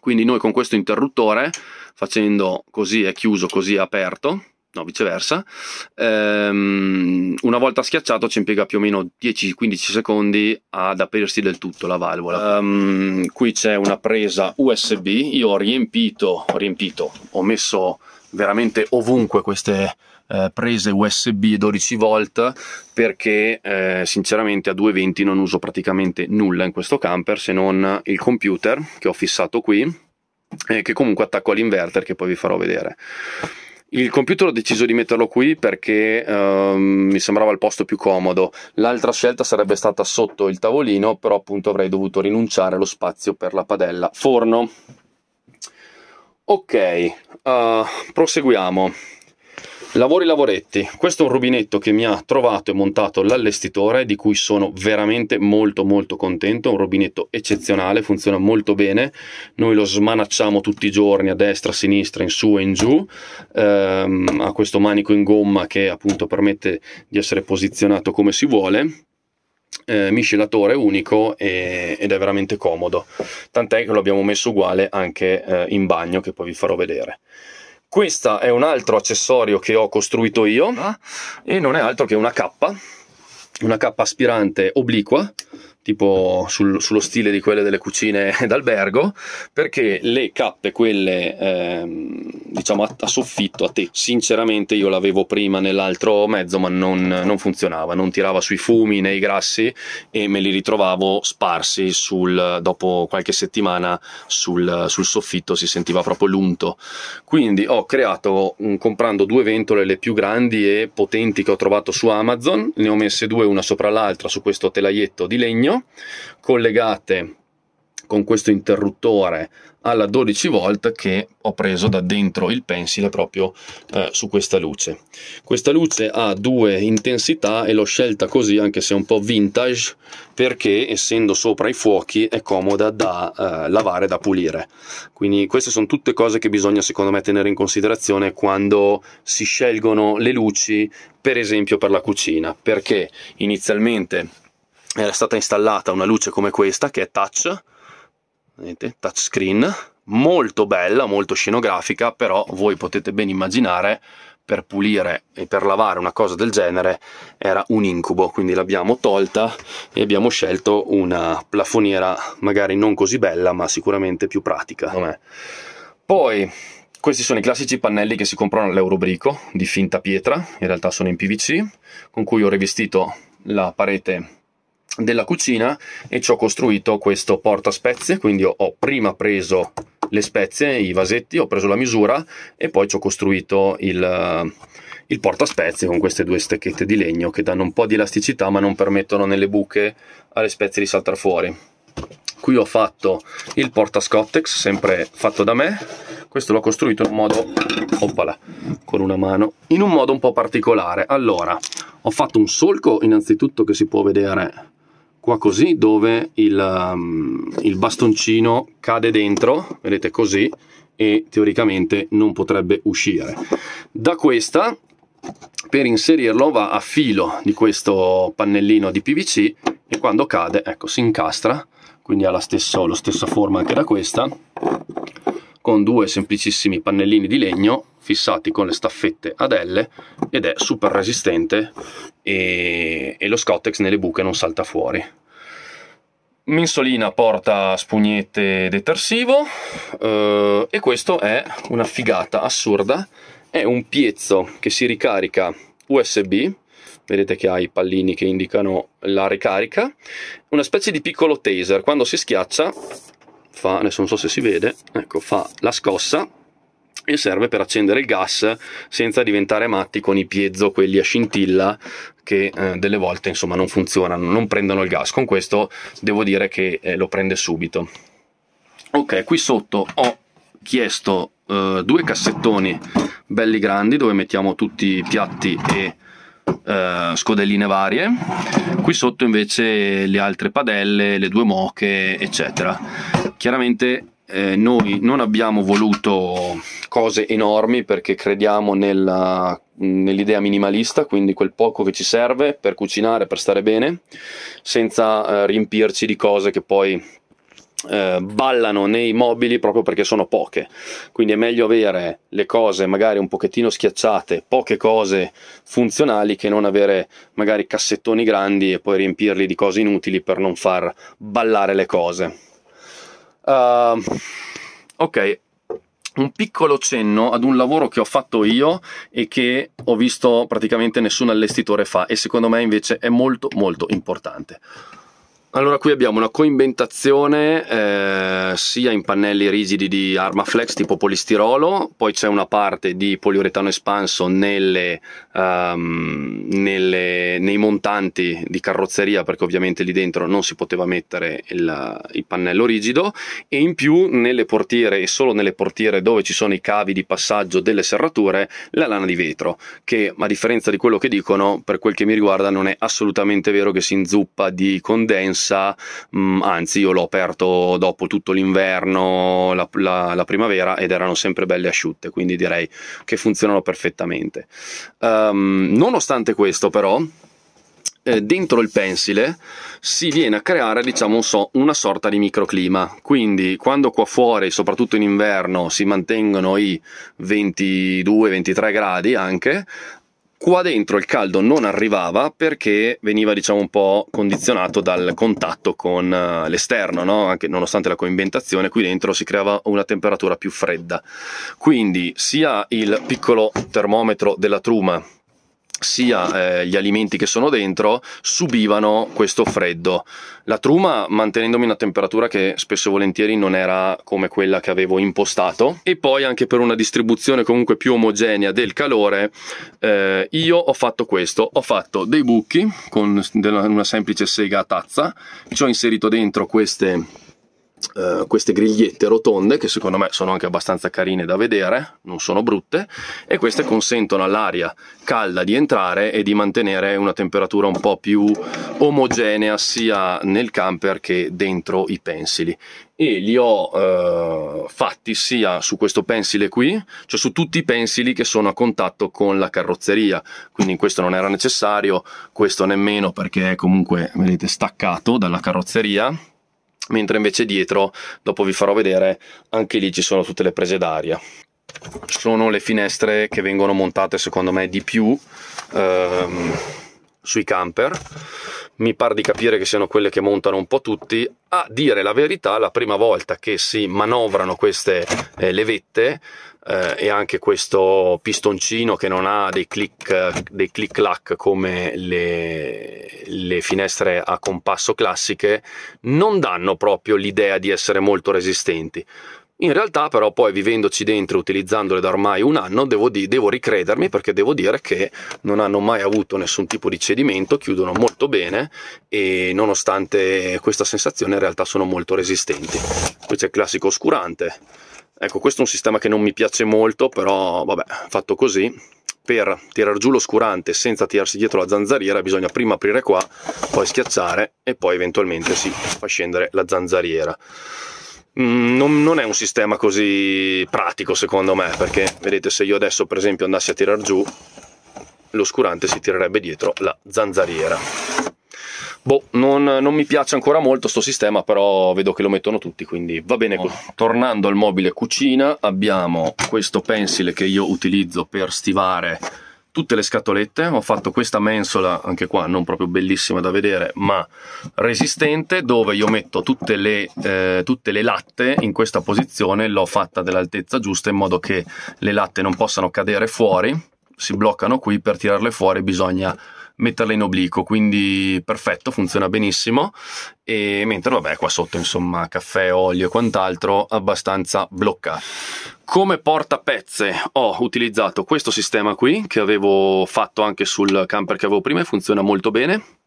quindi noi con questo interruttore facendo così è chiuso così è aperto no viceversa ehm, una volta schiacciato ci impiega più o meno 10-15 secondi ad aprirsi del tutto la valvola. Um, qui c'è una presa USB io ho riempito ho riempito ho messo veramente ovunque queste eh, prese USB 12 volt perché eh, sinceramente a 220 non uso praticamente nulla in questo camper se non il computer che ho fissato qui e che comunque attacco all'inverter che poi vi farò vedere il computer ho deciso di metterlo qui perché um, mi sembrava il posto più comodo. L'altra scelta sarebbe stata sotto il tavolino, però appunto avrei dovuto rinunciare allo spazio per la padella. Forno. Ok, uh, proseguiamo. Lavori lavoretti, questo è un rubinetto che mi ha trovato e montato l'allestitore di cui sono veramente molto molto contento, un rubinetto eccezionale, funziona molto bene, noi lo smanacciamo tutti i giorni a destra, a sinistra, in su e in giù, ehm, ha questo manico in gomma che appunto permette di essere posizionato come si vuole, eh, miscelatore unico e, ed è veramente comodo, tant'è che lo abbiamo messo uguale anche eh, in bagno che poi vi farò vedere. Questo è un altro accessorio che ho costruito io e non è altro che una cappa, una cappa aspirante obliqua tipo sul, sullo stile di quelle delle cucine d'albergo, perché le cappe, quelle ehm, diciamo a, a, soffitto, a te, sinceramente io l'avevo prima nell'altro mezzo, ma non, non, funzionava, non tirava sui fumi né i grassi e me li ritrovavo sparsi sul, dopo qualche settimana sul, sul soffitto, si sentiva proprio l'unto. Quindi ho creato, comprando due ventole, le più grandi e potenti che ho trovato su Amazon, ne ho messe due una sopra l'altra su questo telaietto di legno legno collegate con questo interruttore alla 12 volt che ho preso da dentro il pensile proprio eh, su questa luce. Questa luce ha due intensità e l'ho scelta così anche se è un po' vintage perché essendo sopra i fuochi è comoda da eh, lavare da pulire. Quindi queste sono tutte cose che bisogna secondo me tenere in considerazione quando si scelgono le luci per esempio per la cucina. Perché inizialmente era stata installata una luce come questa che è touch vedete, touch screen molto bella, molto scenografica però voi potete ben immaginare per pulire e per lavare una cosa del genere era un incubo quindi l'abbiamo tolta e abbiamo scelto una plafoniera magari non così bella ma sicuramente più pratica. Poi questi sono i classici pannelli che si comprano all'Eurobrico di finta pietra, in realtà sono in PVC, con cui ho rivestito la parete della cucina e ci ho costruito questo porta spezie quindi ho prima preso le spezie, i vasetti, ho preso la misura e poi ci ho costruito il, il porta spezie con queste due stecchette di legno che danno un po' di elasticità ma non permettono nelle buche alle spezie di saltare fuori. Qui ho fatto il porta Scottex sempre fatto da me. Questo l'ho costruito in un modo oppala, con una mano in un modo un po' particolare. Allora ho fatto un solco innanzitutto che si può vedere qua così dove il, um, il bastoncino cade dentro vedete così e teoricamente non potrebbe uscire da questa per inserirlo va a filo di questo pannellino di PVC e quando cade ecco si incastra quindi ha la stessa, la stessa forma anche da questa con due semplicissimi pannellini di legno fissati con le staffette ad L ed è super resistente e, e lo Scottex nelle buche non salta fuori. Mensolina porta spugnette detersivo eh, e questo è una figata assurda, è un piezzo che si ricarica USB, vedete che ha i pallini che indicano la ricarica, una specie di piccolo taser, quando si schiaccia fa, adesso non so se si vede, ecco, fa la scossa e serve per accendere il gas senza diventare matti con i piezo, quelli a scintilla che eh, delle volte insomma non funzionano, non prendono il gas. Con questo devo dire che eh, lo prende subito. Ok, qui sotto ho chiesto eh, due cassettoni belli grandi dove mettiamo tutti i piatti e Uh, scodelline varie qui sotto invece le altre padelle le due moche eccetera chiaramente eh, noi non abbiamo voluto cose enormi perché crediamo nella, nell'idea minimalista, quindi quel poco che ci serve per cucinare, per stare bene, senza eh, riempirci di cose che poi eh, ballano nei mobili proprio perché sono poche. Quindi è meglio avere le cose magari un pochettino schiacciate poche cose funzionali che non avere magari cassettoni grandi e poi riempirli di cose inutili per non far ballare le cose uh, ok un piccolo cenno ad un lavoro che ho fatto io e che ho visto praticamente nessun allestitore fa e secondo me invece è molto molto importante allora qui abbiamo una coinventazione eh, sia in pannelli rigidi di Armaflex tipo polistirolo, poi c'è una parte di poliuretano espanso nelle, um, nelle, nei montanti di carrozzeria perché ovviamente lì dentro non si poteva mettere il, il pannello rigido e in più nelle portiere e solo nelle portiere dove ci sono i cavi di passaggio delle serrature la lana di vetro che a differenza di quello che dicono per quel che mi riguarda non è assolutamente vero che si inzuppa di condenso messa, mm, anzi io l'ho aperto dopo tutto l'inverno, la, la, la, primavera ed erano sempre belle asciutte, quindi direi che funzionano perfettamente. Um, nonostante questo però, eh, dentro il pensile si viene a creare diciamo so, una sorta di microclima quindi quando qua fuori soprattutto in inverno si mantengono i 22-23 gradi anche Qua dentro il caldo non arrivava perché veniva diciamo un po' condizionato dal contatto con eh, l'esterno, no? Anche nonostante la coinventazione qui dentro si creava una temperatura più fredda. Quindi sia il piccolo termometro della truma sia eh, gli alimenti che sono dentro subivano questo freddo. La truma mantenendomi una temperatura che spesso e volentieri non era come quella che avevo impostato. E poi anche per una distribuzione comunque più omogenea del calore eh, io ho fatto questo, ho fatto dei buchi con una semplice sega a tazza, ci ho inserito dentro queste Uh, queste grigliette rotonde che secondo me sono anche abbastanza carine da vedere, non sono brutte e queste consentono all'aria calda di entrare e di mantenere una temperatura un po' più omogenea sia nel camper che dentro i pensili. E li ho uh, fatti sia su questo pensile qui, cioè su tutti i pensili che sono a contatto con la carrozzeria, quindi questo non era necessario, questo nemmeno perché è comunque vedete staccato dalla carrozzeria mentre invece dietro, dopo vi farò vedere, anche lì ci sono tutte le prese d'aria. Sono le finestre che vengono montate secondo me di più ehm, sui camper, mi pare di capire che siano quelle che montano un po' tutti. A dire la verità, la prima volta che si manovrano queste eh, levette eh, e anche questo pistoncino che non ha dei click dei click lack come le, le finestre a compasso classiche non danno proprio l'idea di essere molto resistenti in realtà però poi vivendoci dentro utilizzandole da ormai un anno devo, di, devo, ricredermi perché devo dire che non hanno mai avuto nessun tipo di cedimento, chiudono molto bene e nonostante questa sensazione in realtà sono molto resistenti. Qui c'è il classico oscurante, Ecco, questo è un sistema che non mi piace molto, però vabbè, fatto così, per tirar giù l'oscurante senza tirarsi dietro la zanzariera bisogna prima aprire qua, poi schiacciare e poi eventualmente si fa scendere la zanzariera. Mm, non, non, è un sistema così pratico secondo me, perché vedete se io adesso per esempio andassi a tirar giù, l'oscurante si tirerebbe dietro la zanzariera. Boh, non, non, mi piace ancora molto sto sistema, però vedo che lo mettono tutti, quindi va bene così. Tornando al mobile cucina, abbiamo questo pensile che io utilizzo per stivare tutte le scatolette. Ho fatto questa mensola, anche qua non proprio bellissima da vedere, ma resistente, dove io metto tutte le, eh, tutte le latte in questa posizione. L'ho fatta dell'altezza giusta in modo che le latte non possano cadere fuori. Si bloccano qui, per tirarle fuori bisogna metterla in obliquo, quindi perfetto, funziona benissimo. E mentre vabbè, qua sotto insomma caffè, olio e quant'altro abbastanza bloccato. Come portapezze ho utilizzato questo sistema qui che avevo fatto anche sul camper che avevo prima e funziona molto bene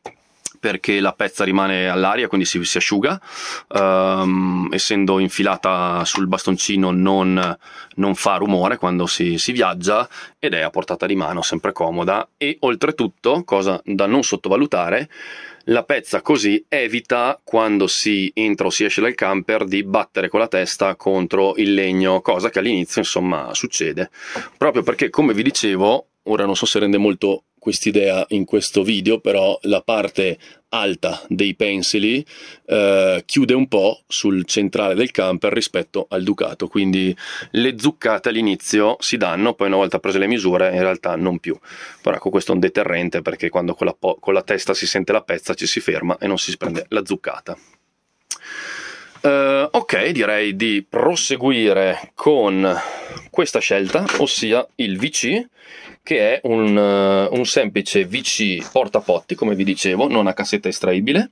perché la pezza rimane all'aria, quindi si, si asciuga, um, essendo infilata sul bastoncino non, non fa rumore quando si, si, viaggia ed è a portata di mano, sempre comoda. E oltretutto, cosa da non sottovalutare, la pezza così evita quando si entra o si esce dal camper di battere con la testa contro il legno, cosa che all'inizio insomma succede, proprio perché come vi dicevo, ora non so se rende molto quest'idea in questo video, però la parte alta dei pensili eh, chiude un po' sul centrale del camper rispetto al Ducato, quindi le zuccate all'inizio si danno, poi una volta prese le misure in realtà non più. Però ecco questo è un deterrente perché quando con la, con la testa si sente la pezza ci si ferma e non si prende la zuccata. Uh, ok, direi di proseguire con questa scelta, ossia il VC, che è un, uh, un semplice VC portapotti, come vi dicevo, non a cassetta estraibile.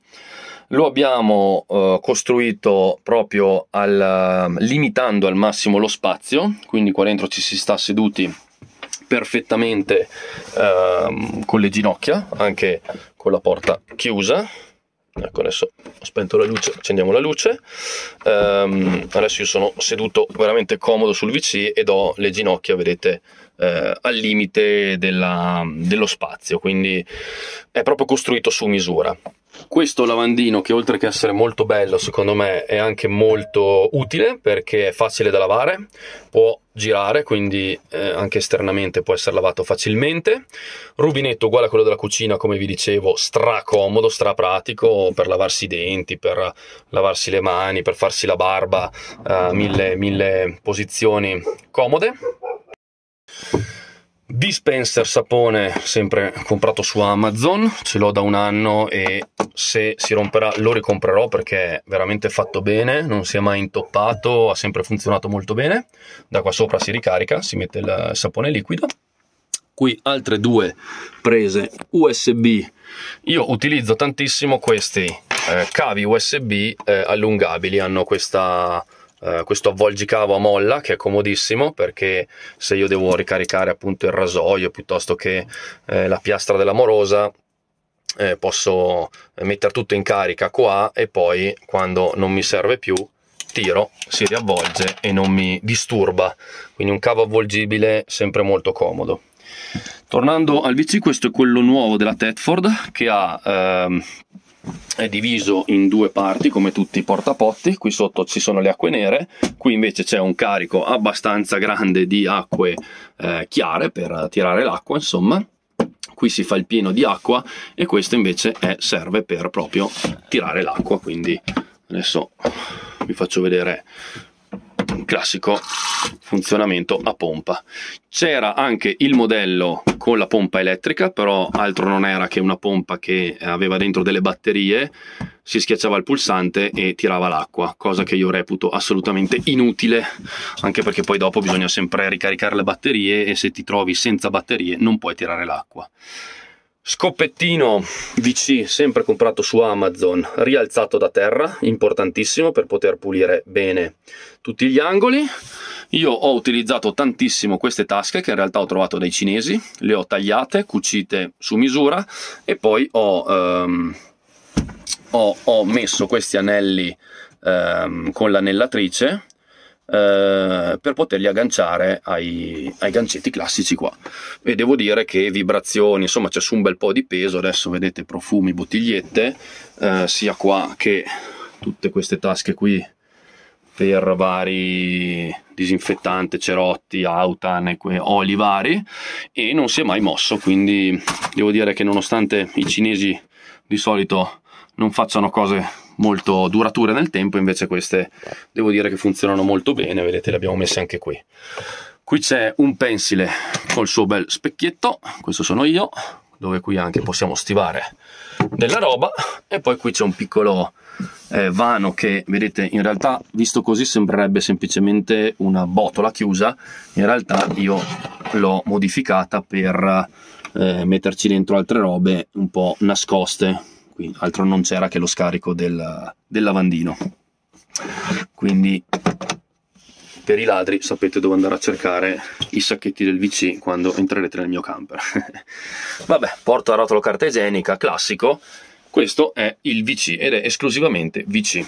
Lo abbiamo uh, costruito proprio al, limitando al massimo lo spazio, quindi qua dentro ci si sta seduti perfettamente ehm, con le ginocchia, anche con la porta chiusa ecco adesso ho spento la luce accendiamo la luce um, adesso io sono seduto veramente comodo sul VC ed ho le ginocchia vedete eh, al limite della, dello spazio quindi è proprio costruito su misura. Questo lavandino che oltre che essere molto bello secondo me è anche molto utile perché è facile da lavare può girare quindi eh, anche esternamente può essere lavato facilmente. Rubinetto uguale a quello della cucina come vi dicevo stra comodo stra pratico per lavarsi i denti per lavarsi le mani per farsi la barba eh, mille, mille posizioni comode dispenser sapone sempre comprato su Amazon ce l'ho da un anno e se si romperà lo ricomprerò perché è veramente fatto bene non si è mai intoppato ha sempre funzionato molto bene. Da qua sopra si ricarica si mette il sapone liquido. Qui altre due prese USB io utilizzo tantissimo questi eh, cavi USB eh, allungabili hanno questa Uh, questo avvolgicavo a molla che è comodissimo perché se io devo ricaricare appunto il rasoio piuttosto che eh, la piastra dell'amorosa eh, posso mettere tutto in carica qua e poi quando non mi serve più tiro, si riavvolge e non mi disturba. Quindi un cavo avvolgibile sempre molto comodo. Tornando al VC questo è quello nuovo della Tedford che ha ehm, è diviso in due parti come tutti i portapotti. Qui sotto ci sono le acque nere qui invece c'è un carico abbastanza grande di acque eh, chiare per tirare l'acqua insomma. Qui si fa il pieno di acqua e questo invece è, serve per proprio tirare l'acqua quindi adesso vi faccio vedere classico funzionamento a pompa. C'era anche il modello con la pompa elettrica però altro non era che una pompa che aveva dentro delle batterie si schiacciava il pulsante e tirava l'acqua cosa che io reputo assolutamente inutile anche perché poi dopo bisogna sempre ricaricare le batterie e se ti trovi senza batterie non puoi tirare l'acqua Scoppettino VC sempre comprato su Amazon, rialzato da terra, importantissimo per poter pulire bene tutti gli angoli. Io ho utilizzato tantissimo queste tasche che in realtà ho trovato dai cinesi, le ho tagliate, cucite su misura e poi ho, um, ho, ho messo questi anelli um, con l'anellatrice eh, per poterli agganciare ai, ai, gancetti classici qua. E devo dire che vibrazioni insomma c'è su un bel po' di peso adesso vedete profumi bottigliette eh, sia qua che tutte queste tasche qui per vari disinfettanti, cerotti, autan, oli vari e non si è mai mosso quindi devo dire che nonostante i cinesi di solito non facciano cose molto durature nel tempo, invece queste devo dire che funzionano molto bene, vedete le abbiamo messe anche qui. Qui c'è un pensile col suo bel specchietto, questo sono io, dove qui anche possiamo stivare della roba e poi qui c'è un piccolo eh, vano che vedete in realtà visto così sembrerebbe semplicemente una botola chiusa in realtà io l'ho modificata per eh, metterci dentro altre robe un po' nascoste qui altro non c'era che lo scarico del, del lavandino. Quindi per i ladri sapete dove andare a cercare i sacchetti del VC quando entrerete nel mio camper. Vabbè porto a rotolo carta igienica classico. Questo è il VC ed è esclusivamente VC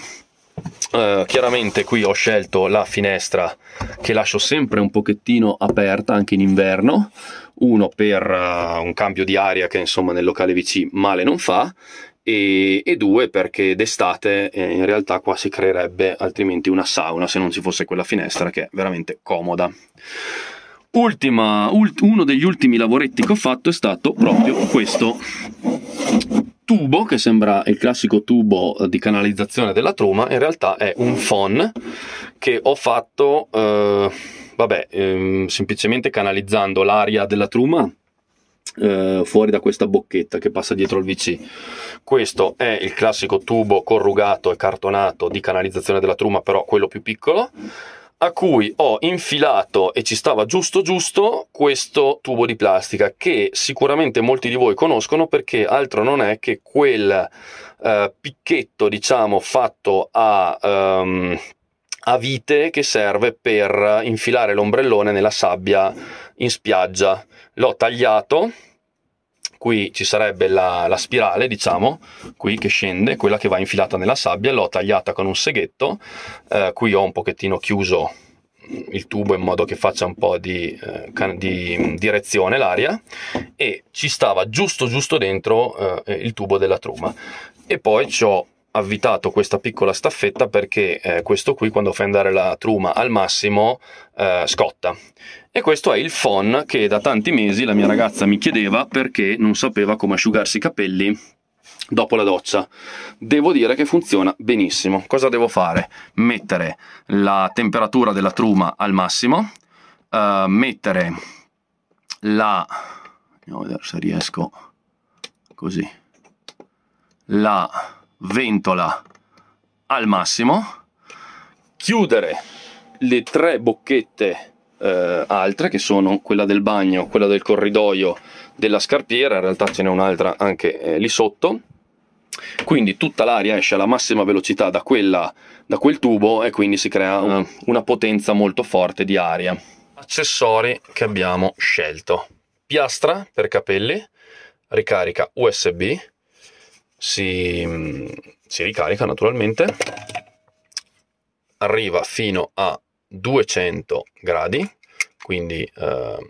Uh, chiaramente qui ho scelto la finestra che lascio sempre un pochettino aperta anche in inverno. Uno per uh, un cambio di aria che insomma nel locale VC male non fa e, e due perché d'estate eh, in realtà qua si creerebbe altrimenti una sauna se non ci fosse quella finestra che è veramente comoda Ultima, ult uno degli ultimi lavoretti che ho fatto è stato proprio questo tubo che sembra il classico tubo di canalizzazione della truma in realtà è un phon che ho fatto eh, vabbè ehm, semplicemente canalizzando l'aria della truma eh, fuori da questa bocchetta che passa dietro il VC. Questo è il classico tubo corrugato e cartonato di canalizzazione della truma, però quello più piccolo, a cui ho infilato e ci stava giusto giusto questo tubo di plastica che sicuramente molti di voi conoscono perché altro non è che quel eh, picchetto, diciamo, fatto a... Um, a vite che serve per infilare l'ombrellone nella sabbia in spiaggia. L'ho tagliato, qui ci sarebbe la, la, spirale, diciamo, qui che scende, quella che va infilata nella sabbia, l'ho tagliata con un seghetto, eh, qui ho un pochettino chiuso il tubo in modo che faccia un po' di, eh, di direzione l'aria e ci stava giusto giusto dentro eh, il tubo della truma. E poi ci ho avvitato questa piccola staffetta perché eh, questo qui quando fai andare la truma al massimo eh, scotta e questo è il phon che da tanti mesi la mia ragazza mi chiedeva perché non sapeva come asciugarsi i capelli dopo la doccia. Devo dire che funziona benissimo. Cosa devo fare? Mettere la temperatura della truma al massimo, uh, mettere la... andiamo a vedere se riesco così, la ventola al massimo, chiudere le tre bocchette eh, altre che sono quella del bagno, quella del corridoio, della scarpiera, in realtà ce n'è un'altra anche eh, lì sotto, quindi tutta l'aria esce alla massima velocità da, quella, da quel tubo e quindi si crea una, una potenza molto forte di aria. Accessori che abbiamo scelto. Piastra per capelli, ricarica USB, si, si ricarica naturalmente, arriva fino a 200 gradi, quindi eh,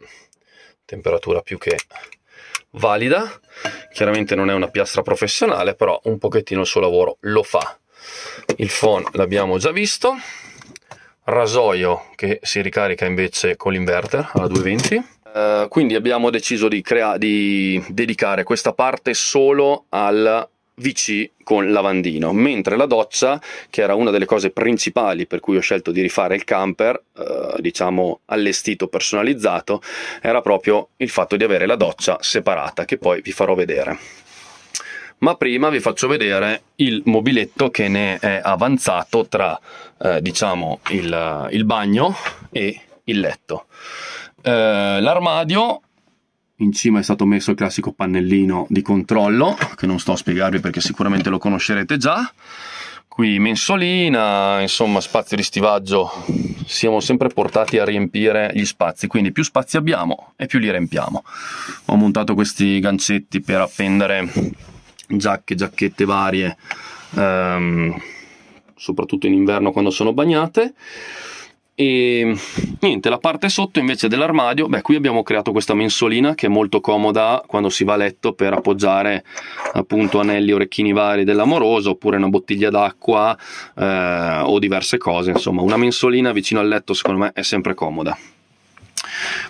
temperatura più che valida. Chiaramente non è una piastra professionale, però un pochettino il suo lavoro lo fa. Il phone l'abbiamo già visto, rasoio che si ricarica invece con l'inverter alla 220. Uh, quindi abbiamo deciso di, di dedicare questa parte solo al VC con lavandino, mentre la doccia, che era una delle cose principali per cui ho scelto di rifare il camper, eh, diciamo allestito, personalizzato, era proprio il fatto di avere la doccia separata, che poi vi farò vedere. Ma prima vi faccio vedere il mobiletto che ne è avanzato tra, eh, diciamo, il, il bagno e il letto. Eh, l'armadio in cima è stato messo il classico pannellino di controllo che non sto a spiegarvi perché sicuramente lo conoscerete già. Qui mensolina insomma spazio di stivaggio. Siamo sempre portati a riempire gli spazi quindi più spazi abbiamo e più li riempiamo. Ho montato questi gancetti per appendere giacche giacchette varie ehm, soprattutto in inverno quando sono bagnate e niente la parte sotto invece dell'armadio beh qui abbiamo creato questa mensolina che è molto comoda quando si va a letto per appoggiare appunto anelli orecchini vari dell'amoroso oppure una bottiglia d'acqua eh, o diverse cose insomma. Una mensolina vicino al letto secondo me è sempre comoda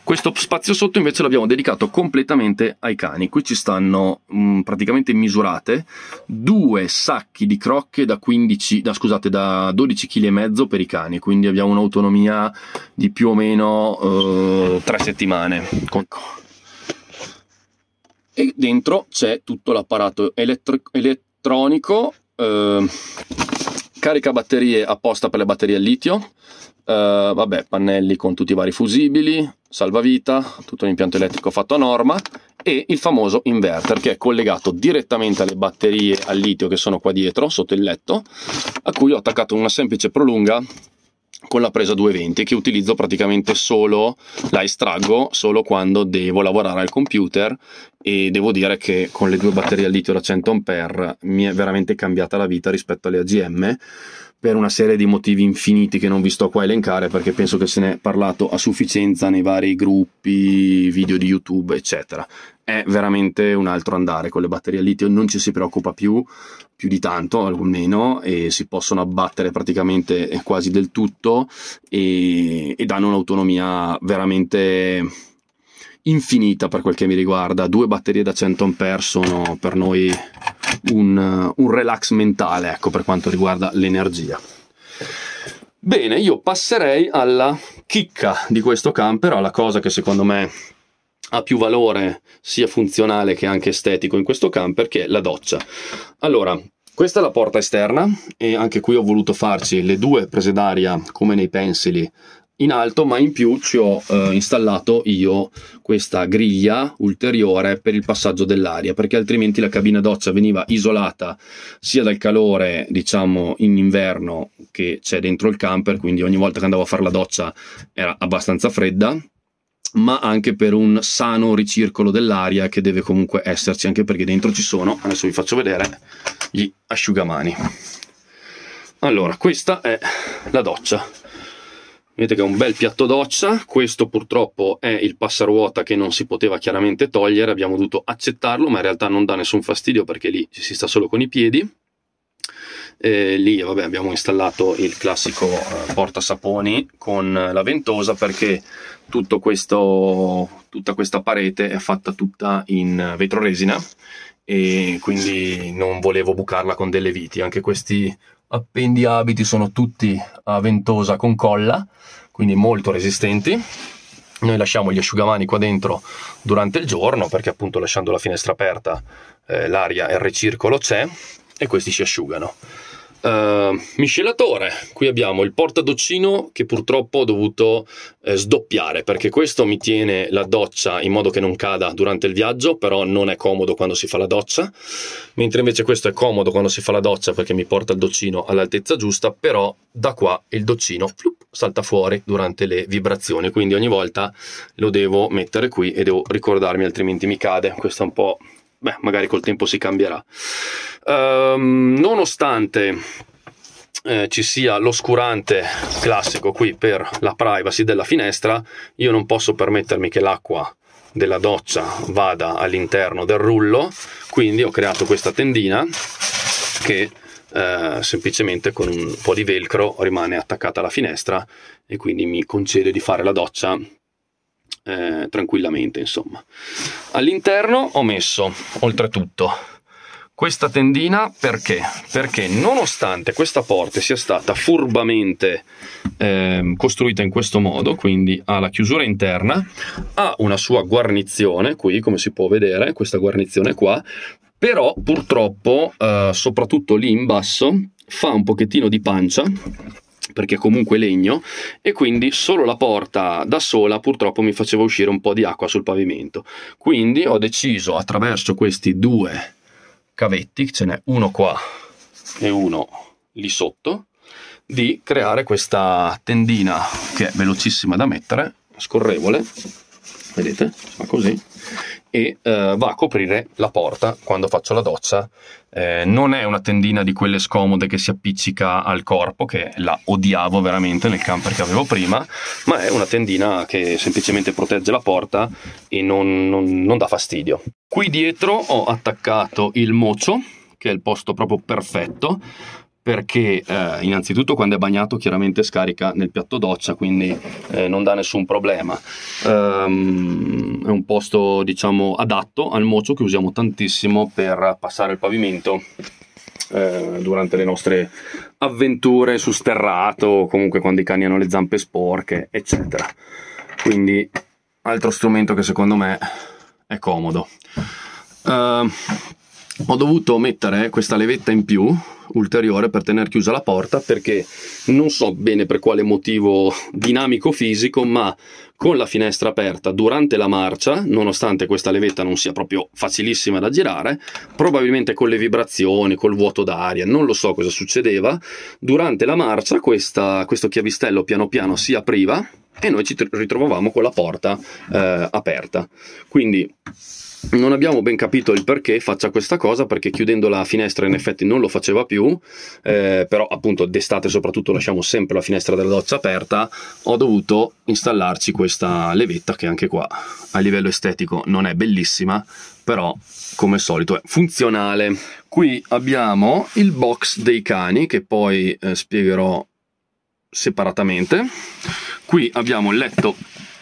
questo spazio sotto invece l'abbiamo dedicato completamente ai cani. Qui ci stanno mh, mm, praticamente misurate due sacchi di crocche da, 15, da, scusate, da 12 kg e mezzo per i cani, quindi abbiamo un'autonomia di più o meno uh, 3 settimane. E dentro c'è tutto l'apparato elettro elettronico, uh, carica batterie apposta per le batterie al litio, Uh, vabbè, pannelli con tutti i vari fusibili, salvavita, tutto l'impianto elettrico fatto a norma e il famoso inverter che è collegato direttamente alle batterie al litio che sono qua dietro, sotto il letto, a cui ho attaccato una semplice prolunga con la presa 220 che utilizzo praticamente solo, la estraggo solo quando devo lavorare al computer e devo dire che con le due batterie al litio da 100 A mi è veramente cambiata la vita rispetto alle AGM per una serie di motivi infiniti che non vi sto qua a elencare perché penso che se ne è parlato a sufficienza nei vari gruppi, video di YouTube, eccetera. È veramente un altro andare con le batterie a litio, non ci si preoccupa più, più di tanto almeno, e si possono abbattere praticamente quasi del tutto e, e danno un'autonomia veramente infinita per quel che mi riguarda. Due batterie da 100 A sono per noi un, un relax mentale, ecco, per quanto riguarda l'energia. Bene, io passerei alla chicca di questo camper, alla cosa che secondo me ha più valore sia funzionale che anche estetico in questo camper, che è la doccia. Allora, questa è la porta esterna e anche qui ho voluto farci le due prese d'aria come nei pensili in alto, ma in più ci ho eh, installato io questa griglia ulteriore per il passaggio dell'aria, perché altrimenti la cabina doccia veniva isolata sia dal calore, diciamo, in inverno che c'è dentro il camper, quindi ogni volta che andavo a fare la doccia era abbastanza fredda, ma anche per un sano ricircolo dell'aria che deve comunque esserci, anche perché dentro ci sono, adesso vi faccio vedere, gli asciugamani. Allora, questa è la doccia Vedete che è un bel piatto doccia, questo purtroppo è il passaruota che non si poteva chiaramente togliere, abbiamo dovuto accettarlo, ma in realtà non dà nessun fastidio perché lì ci si sta solo con i piedi. E lì vabbè, abbiamo installato il classico eh, portasaponi con la ventosa perché questo, tutta questa parete è fatta tutta in vetro resina e quindi non volevo bucarla con delle viti. Anche questi appendiabiti sono tutti a ventosa con colla, quindi molto resistenti. Noi lasciamo gli asciugamani qua dentro durante il giorno perché appunto lasciando la finestra aperta eh, l'aria il ricircolo c'è e questi si asciugano. Uh, miscelatore, qui abbiamo il portadoccino che purtroppo ho dovuto eh, sdoppiare perché questo mi tiene la doccia in modo che non cada durante il viaggio, però non è comodo quando si fa la doccia, mentre invece questo è comodo quando si fa la doccia perché mi porta il doccino all'altezza giusta, però da qua il doccino flup, salta fuori durante le vibrazioni, quindi ogni volta lo devo mettere qui e devo ricordarmi altrimenti mi cade, questo è un po' beh, magari col tempo si cambierà. Um, nonostante eh, ci sia l'oscurante classico qui per la privacy della finestra, io non posso permettermi che l'acqua della doccia vada all'interno del rullo, quindi ho creato questa tendina che eh, semplicemente con un po' di velcro rimane attaccata alla finestra e quindi mi concede di fare la doccia eh, tranquillamente insomma all'interno ho messo oltretutto questa tendina perché? Perché nonostante questa porta sia stata furbamente eh, costruita in questo modo, quindi ha la chiusura interna, ha una sua guarnizione qui, come si può vedere, questa guarnizione qua, però purtroppo, eh, soprattutto lì in basso, fa un pochettino di pancia perché comunque legno e quindi solo la porta da sola purtroppo mi faceva uscire un po' di acqua sul pavimento. Quindi ho deciso attraverso questi due cavetti ce n'è uno qua e uno lì sotto di creare questa tendina che è velocissima da mettere scorrevole vedete? Fa così e eh, va a coprire la porta quando faccio la doccia. Eh, non è una tendina di quelle scomode che si appiccica al corpo, che la odiavo veramente nel camper che avevo prima, ma è una tendina che semplicemente protegge la porta e non, non, non dà fastidio. Qui dietro ho attaccato il mocio, che è il posto proprio perfetto perché eh, innanzitutto quando è bagnato chiaramente scarica nel piatto doccia quindi eh, non dà nessun problema. Um, è un posto diciamo adatto al mocio che usiamo tantissimo per passare il pavimento eh, durante le nostre avventure su sterrato comunque quando i cani hanno le zampe sporche eccetera. Quindi altro strumento che secondo me è comodo. Uh, ho dovuto mettere questa levetta in più ulteriore per tenere chiusa la porta perché non so bene per quale motivo dinamico fisico ma con la finestra aperta durante la marcia nonostante questa levetta non sia proprio facilissima da girare probabilmente con le vibrazioni col vuoto d'aria non lo so cosa succedeva durante la marcia questa, questo chiavistello piano piano si apriva e noi ci ritrovavamo con la porta eh, aperta. Quindi non abbiamo ben capito il perché faccia questa cosa perché chiudendo la finestra in effetti non lo faceva più eh, però appunto d'estate soprattutto lasciamo sempre la finestra della doccia aperta. Ho dovuto installarci questa levetta che anche qua a livello estetico non è bellissima però come al solito è funzionale. Qui abbiamo il box dei cani che poi eh, spiegherò separatamente. Qui abbiamo il letto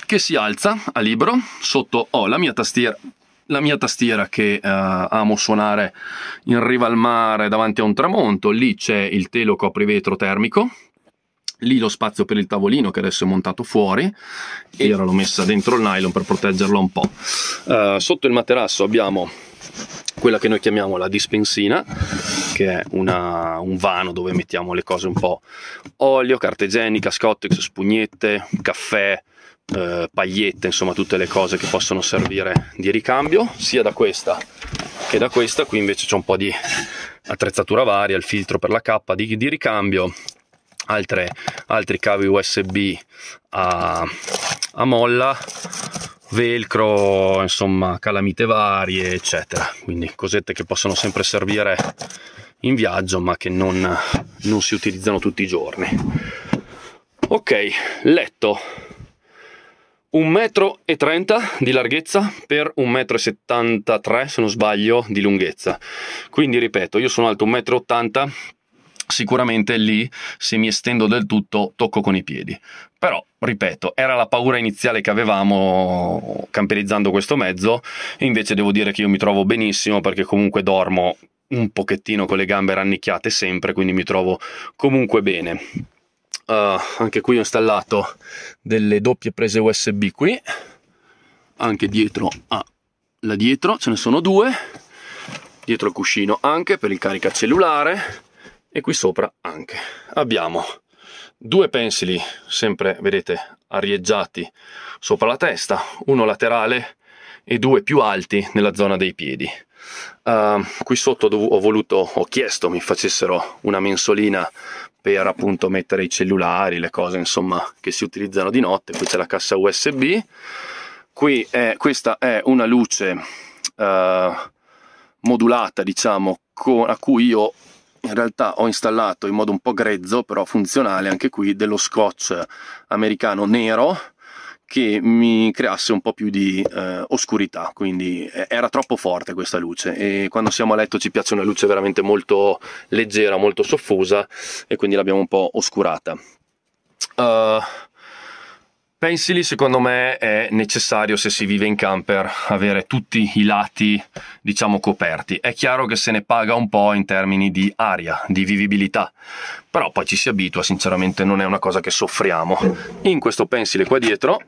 che si alza a libro. Sotto ho la mia tastiera la mia tastiera che uh, amo suonare in riva al mare davanti a un tramonto, lì c'è il telo coprivetro termico, lì lo spazio per il tavolino che adesso è montato fuori e io l'ho messa dentro il nylon per proteggerlo un po'. Uh, sotto il materasso abbiamo quella che noi chiamiamo la dispensina, che è una, un vano dove mettiamo le cose un po' olio, carta igienica, scottex, spugnette, caffè, eh, pagliette, insomma tutte le cose che possono servire di ricambio, sia da questa che da questa. Qui invece c'è un po' di attrezzatura varia, il filtro per la cappa di, di ricambio, altre, altri cavi USB a, a molla, velcro, insomma calamite varie, eccetera. Quindi cosette che possono sempre servire in viaggio ma che non, non si utilizzano tutti i giorni. Ok, letto 1,30 m di larghezza per 1,73 m se non sbaglio di lunghezza. Quindi ripeto io sono alto 1,80 m sicuramente lì se mi estendo del tutto tocco con i piedi. Però ripeto era la paura iniziale che avevamo camperizzando questo mezzo. Invece devo dire che io mi trovo benissimo perché comunque dormo un pochettino con le gambe rannicchiate sempre quindi mi trovo comunque bene uh, anche qui ho installato delle doppie prese USB qui. Anche dietro a la dietro ce ne sono due. Dietro il cuscino anche per il carica cellulare e qui sopra anche. Abbiamo due pensili sempre vedete arieggiati sopra la testa uno laterale e due più alti nella zona dei piedi. Uh, qui sotto ho voluto ho chiesto mi facessero una mensolina per appunto mettere i cellulari, le cose insomma che si utilizzano di notte. Qui c'è la cassa USB. Qui è, questa è una luce uh, modulata, diciamo, con, a cui io in realtà ho installato in modo un po' grezzo, però funzionale anche qui, dello scotch americano nero che mi creasse un po' più di eh, oscurità, quindi eh, era troppo forte questa luce e quando siamo a letto ci piace una luce veramente molto leggera, molto soffusa e quindi l'abbiamo un po' oscurata. Uh, Pensili secondo me è necessario se si vive in camper avere tutti i lati diciamo coperti. È chiaro che se ne paga un po' in termini di aria, di vivibilità, però poi ci si abitua, sinceramente non è una cosa che soffriamo. In questo pensile qua dietro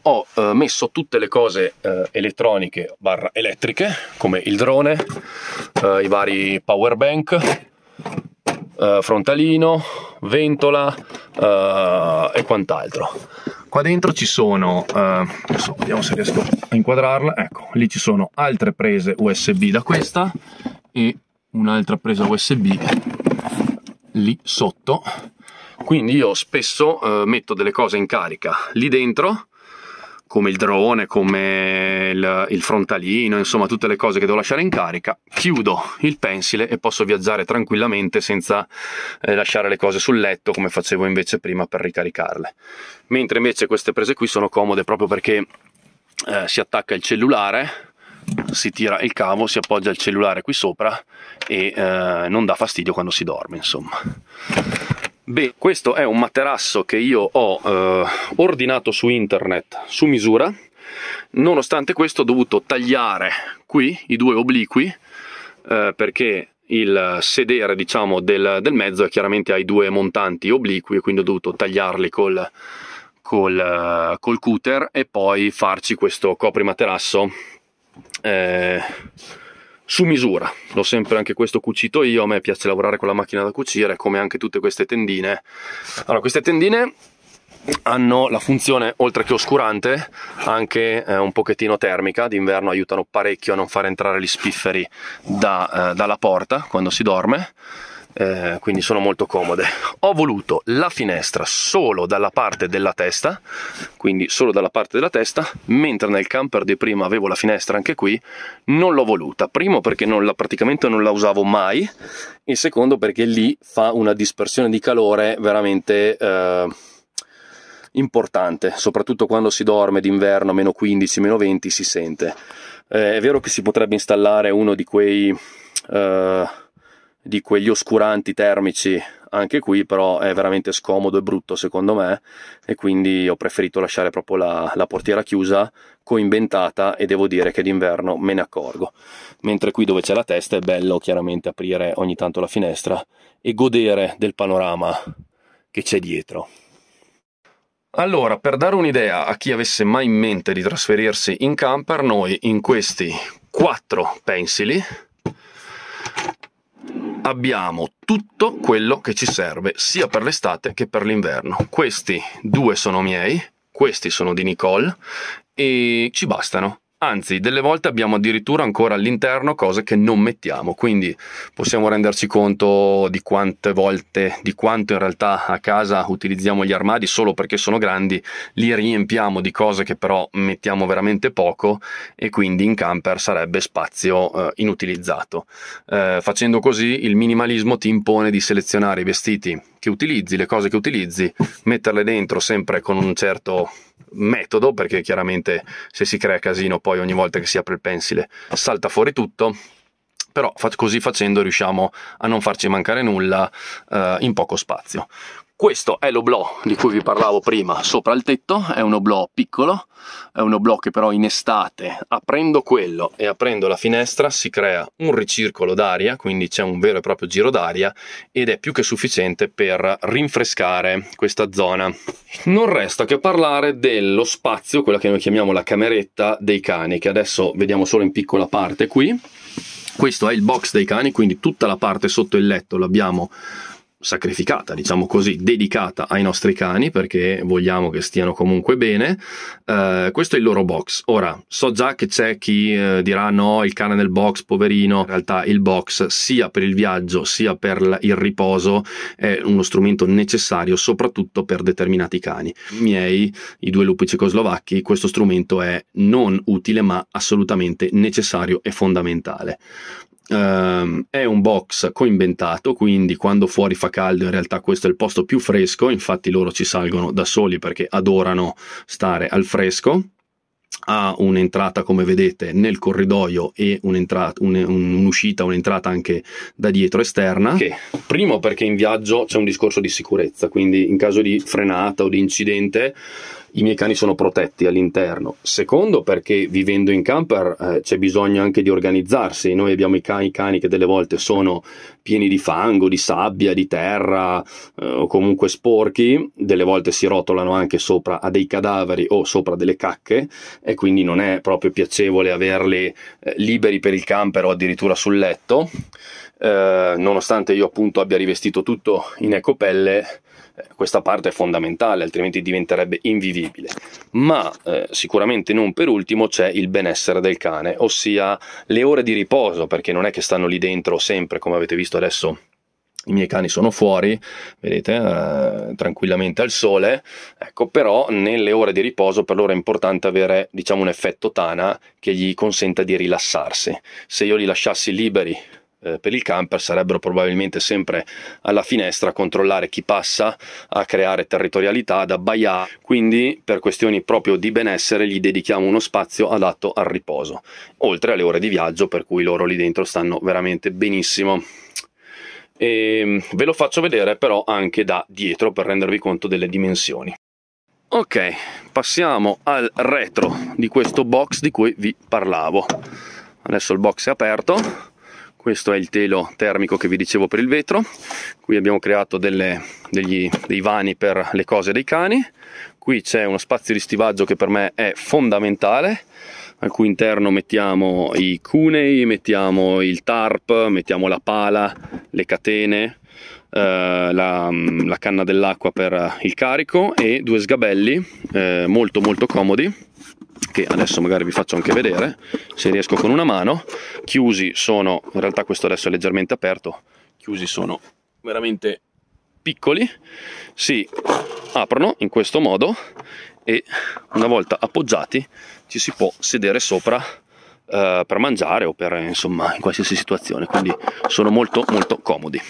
ho eh, messo tutte le cose eh, elettroniche barra elettriche come il drone, eh, i vari power bank, eh, frontalino, ventola uh, e quant'altro. Qua dentro ci sono, uh, adesso vediamo se riesco a inquadrarla, ecco, lì ci sono altre prese USB da questa e un'altra presa USB lì sotto. Quindi io spesso uh, metto delle cose in carica lì dentro come il drone, come il, il, frontalino, insomma tutte le cose che devo lasciare in carica, chiudo il pensile e posso viaggiare tranquillamente senza eh, lasciare le cose sul letto come facevo invece prima per ricaricarle. Mentre invece queste prese qui sono comode proprio perché eh, si attacca il cellulare, si tira il cavo, si appoggia il cellulare qui sopra e eh, non dà fastidio quando si dorme, insomma. Beh, questo è un materasso che io ho eh, ordinato su internet su misura. Nonostante questo ho dovuto tagliare qui i due obliqui eh, perché il sedere diciamo del, del, mezzo è chiaramente ai due montanti obliqui e quindi ho dovuto tagliarli col, col, col cutter e poi farci questo coprimaterasso eh, su misura, l'ho sempre anche questo cucito io, a me piace lavorare con la macchina da cucire come anche tutte queste tendine. Allora, queste tendine hanno la funzione, oltre che oscurante, anche eh, un pochettino termica, d'inverno aiutano parecchio a non far entrare gli spifferi da, eh, dalla porta quando si dorme. Eh, quindi sono molto comode. Ho voluto la finestra solo dalla parte della testa, quindi solo dalla parte della testa, mentre nel camper di prima avevo la finestra anche qui, non l'ho voluta. Primo perché non la, praticamente non la usavo mai, e secondo perché lì fa una dispersione di calore veramente... Eh, importante, soprattutto quando si dorme d'inverno, meno 15, meno 20, si sente. Eh, è vero che si potrebbe installare uno di quei eh, di quegli oscuranti termici anche qui però è veramente scomodo e brutto secondo me e quindi ho preferito lasciare proprio la, la portiera chiusa coinventata e devo dire che d'inverno me ne accorgo. Mentre qui dove c'è la testa è bello chiaramente aprire ogni tanto la finestra e godere del panorama che c'è dietro. Allora, per dare un'idea a chi avesse mai in mente di trasferirsi in camper, noi in questi quattro pensili abbiamo tutto quello che ci serve sia per l'estate che per l'inverno. Questi due sono miei, questi sono di Nicole e ci bastano. Anzi, delle volte abbiamo addirittura ancora all'interno cose che non mettiamo, quindi possiamo renderci conto di quante volte, di quanto in realtà a casa utilizziamo gli armadi solo perché sono grandi, li riempiamo di cose che però mettiamo veramente poco e quindi in camper sarebbe spazio eh, inutilizzato. Eh, facendo così il minimalismo ti impone di selezionare i vestiti che utilizzi, le cose che utilizzi, metterle dentro sempre con un certo metodo, perché chiaramente se si crea casino poi ogni volta che si apre il pensile salta fuori tutto, però così facendo riusciamo a non farci mancare nulla eh, in poco spazio. Questo è l'oblò di cui vi parlavo prima sopra il tetto, è un oblò piccolo, è un oblò che però in estate, aprendo quello e aprendo la finestra, si crea un ricircolo d'aria, quindi c'è un vero e proprio giro d'aria ed è più che sufficiente per rinfrescare questa zona. Non resta che parlare dello spazio, quella che noi chiamiamo la cameretta dei cani, che adesso vediamo solo in piccola parte qui. Questo è il box dei cani, quindi tutta la parte sotto il letto l'abbiamo sacrificata, diciamo così, dedicata ai nostri cani perché vogliamo che stiano comunque bene. Uh, questo è il loro box. Ora, so già che c'è chi uh, dirà no, il cane nel box, poverino. In realtà il box, sia per il viaggio sia per il riposo, è uno strumento necessario soprattutto per determinati cani. I miei, i due lupi cecoslovacchi, questo strumento è non utile ma assolutamente necessario e fondamentale. Um, è un box coinventato, quindi quando fuori fa caldo in realtà questo è il posto più fresco, infatti loro ci salgono da soli perché adorano stare al fresco. Ha un'entrata come vedete nel corridoio e un'entrata, un, un'uscita, un'entrata anche da dietro esterna. Che, primo perché in viaggio c'è un discorso di sicurezza, quindi in caso di frenata o di incidente i miei cani sono protetti all'interno. Secondo, perché vivendo in camper eh, c'è bisogno anche di organizzarsi. Noi abbiamo i cani, i cani, che delle volte sono pieni di fango, di sabbia, di terra eh, o comunque sporchi, delle volte si rotolano anche sopra a dei cadaveri o sopra delle cacche e quindi non è proprio piacevole averli eh, liberi per il camper o addirittura sul letto. Eh, nonostante io appunto abbia rivestito tutto in ecopelle, eh, questa parte è fondamentale, altrimenti diventerebbe invivibile. Ma eh, sicuramente non per ultimo c'è il benessere del cane, ossia le ore di riposo, perché non è che stanno lì dentro sempre, come avete visto adesso i miei cani sono fuori, vedete, eh, tranquillamente al sole, ecco, però nelle ore di riposo per loro è importante avere, diciamo, un effetto tana che gli consenta di rilassarsi. Se io li lasciassi liberi eh, per il camper sarebbero probabilmente sempre alla finestra a controllare chi passa, a creare territorialità, ad abbaiare, quindi per questioni proprio di benessere gli dedichiamo uno spazio adatto al riposo, oltre alle ore di viaggio per cui loro lì dentro stanno veramente benissimo. E ehm, ve lo faccio vedere però anche da dietro per rendervi conto delle dimensioni. Ok, passiamo al retro di questo box di cui vi parlavo. Adesso il box è aperto questo è il telo termico che vi dicevo per il vetro. Qui abbiamo creato delle, degli, dei vani per le cose dei cani. Qui c'è uno spazio di stivaggio che per me è fondamentale. Al cui interno mettiamo i cunei, mettiamo il tarp, mettiamo la pala, le catene, eh, la, la, canna dell'acqua per il carico e due sgabelli eh, molto molto comodi che adesso magari vi faccio anche vedere se riesco con una mano. Chiusi sono in realtà questo adesso è leggermente aperto chiusi sono veramente piccoli. Si aprono in questo modo e una volta appoggiati ci si può sedere sopra eh, per mangiare o per insomma in qualsiasi situazione. Quindi sono molto molto comodi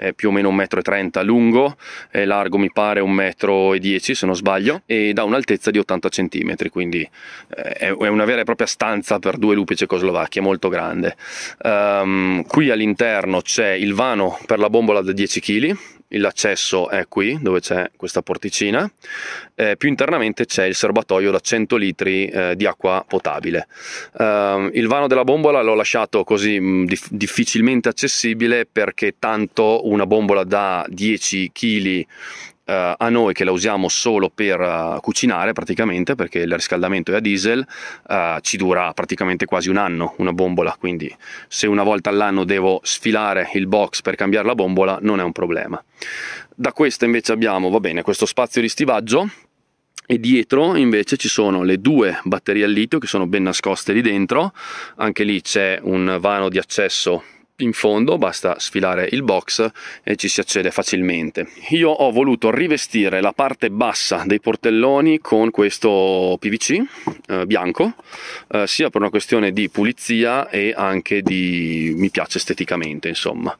è più o meno 1,30 m lungo, è largo mi pare 1,10 m se non sbaglio e da un'altezza di 80 cm, quindi eh, è una vera e propria stanza per due lupi cecoslovacchi, è molto grande. Um, qui all'interno c'è il vano per la bombola da 10 kg, l'accesso è qui dove c'è questa porticina, eh, più internamente c'è il serbatoio da 100 litri eh, di acqua potabile. Uh, il vano della bombola l'ho lasciato così mh, dif- difficilmente accessibile perché tanto una bombola da 10 kg Uh, a noi che la usiamo solo per uh, cucinare praticamente perché il riscaldamento è a diesel uh, ci dura praticamente quasi un anno una bombola quindi se una volta all'anno devo sfilare il box per cambiare la bombola non è un problema. Da questa invece abbiamo va bene questo spazio di stivaggio e dietro invece ci sono le due batterie al litio che sono ben nascoste lì dentro. Anche lì c'è un vano di accesso in fondo basta sfilare il box e ci si accede facilmente. Io ho voluto rivestire la parte bassa dei portelloni con questo PVC eh, bianco eh, sia per una questione di pulizia e anche di mi piace esteticamente insomma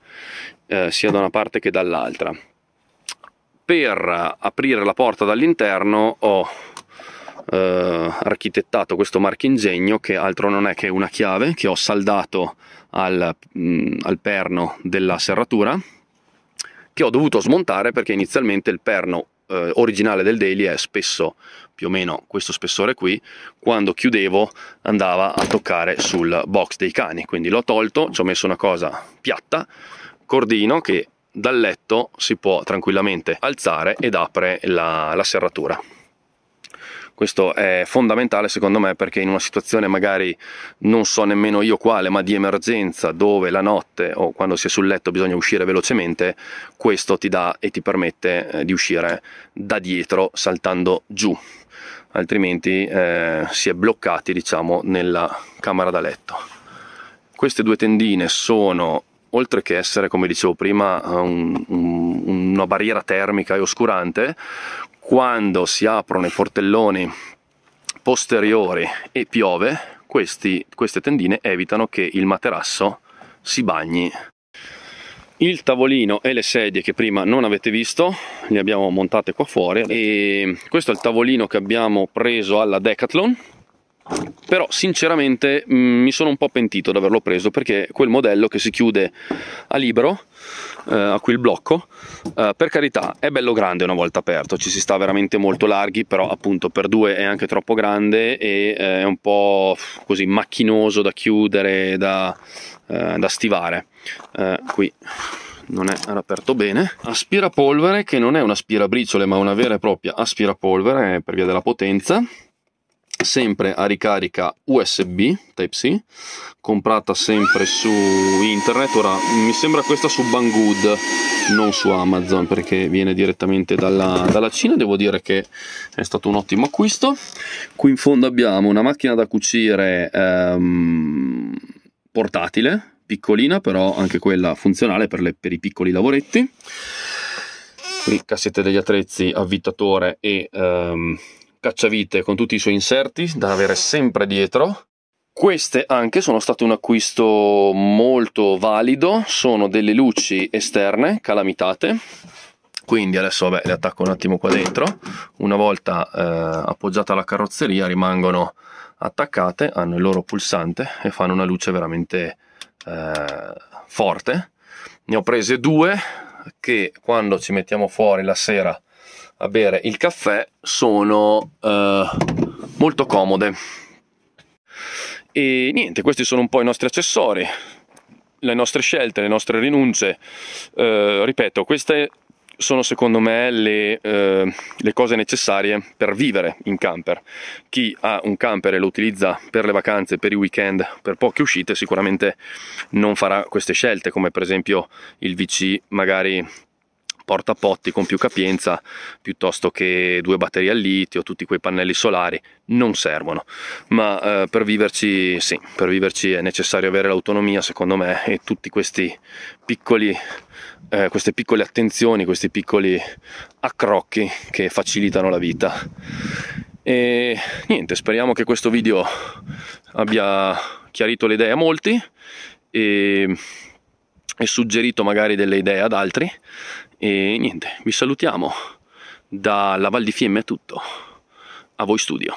eh, sia da una parte che dall'altra. Per aprire la porta dall'interno ho eh, architettato questo marchingegno che altro non è che una chiave che ho saldato al, mh, mm, al perno della serratura che ho dovuto smontare perché inizialmente il perno eh, originale del daily è spesso più o meno questo spessore qui. Quando chiudevo andava a toccare sul box dei cani quindi l'ho tolto ci ho messo una cosa piatta cordino che dal letto si può tranquillamente alzare ed apre la, la serratura questo è fondamentale secondo me perché in una situazione magari non so nemmeno io quale, ma di emergenza dove la notte o quando si è sul letto bisogna uscire velocemente, questo ti dà e ti permette eh, di uscire da dietro saltando giù. Altrimenti eh, si è bloccati diciamo nella camera da letto. Queste due tendine sono oltre che essere come dicevo prima un, un, una barriera termica e oscurante quando si aprono i portelloni posteriori e piove, questi, queste tendine evitano che il materasso si bagni. Il tavolino e le sedie che prima non avete visto, le abbiamo montate qua fuori e questo è il tavolino che abbiamo preso alla Decathlon però sinceramente mh, mm, mi sono un po' pentito di averlo preso perché quel modello che si chiude a libero eh, a qui il blocco eh, per carità è bello grande una volta aperto ci si sta veramente molto larghi però appunto per due è anche troppo grande e eh, è un po' così macchinoso da chiudere da, eh, da stivare. Eh, qui non è aperto bene. Aspirapolvere che non è un aspirabriciole ma una vera e propria aspirapolvere per via della potenza sempre a ricarica USB Type-C comprata sempre su internet. Ora mi sembra questa su Banggood non su Amazon perché viene direttamente dalla, dalla Cina. Devo dire che è stato un ottimo acquisto. Qui in fondo abbiamo una macchina da cucire ehm, portatile piccolina però anche quella funzionale per, le, per i piccoli lavoretti. Qui cassette degli attrezzi avvitatore e ehm, cacciavite con tutti i suoi inserti da avere sempre dietro. Queste anche sono state un acquisto molto valido, sono delle luci esterne calamitate, quindi adesso vabbè, le attacco un attimo qua dentro, una volta eh, appoggiata alla carrozzeria rimangono attaccate, hanno il loro pulsante e fanno una luce veramente eh, forte. Ne ho prese due che quando ci mettiamo fuori la sera a bere il caffè sono eh, molto comode e niente questi sono un po' i nostri accessori le nostre scelte le nostre rinunce eh, ripeto queste sono secondo me le, eh, le, cose necessarie per vivere in camper. Chi ha un camper e lo utilizza per le vacanze, per i weekend, per poche uscite, sicuramente non farà queste scelte, come per esempio il VC magari portapotti con più capienza piuttosto che due batterie al litio, tutti quei pannelli solari non servono, ma eh, per viverci sì, per viverci è necessario avere l'autonomia secondo me e tutti questi piccoli eh, queste piccole attenzioni, questi piccoli accrocchi che facilitano la vita. E niente, speriamo che questo video abbia chiarito le idee a molti e, e suggerito magari delle idee ad altri e niente, vi salutiamo. Dalla Val di Fiemme è tutto. A voi studio.